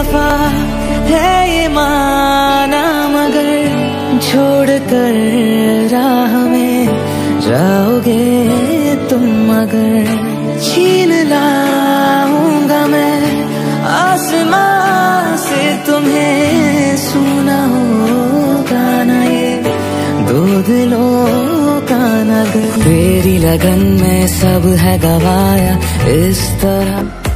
वफा है ये माना, मगर छोड़ कर राह में जाओगे तुम मगर। छीन लाऊँगा मैं आसमां से तुम्हें, सुना होगा ना ये दो दिलों का नगर। तेरी लगन में सब है गवाया इस तरह।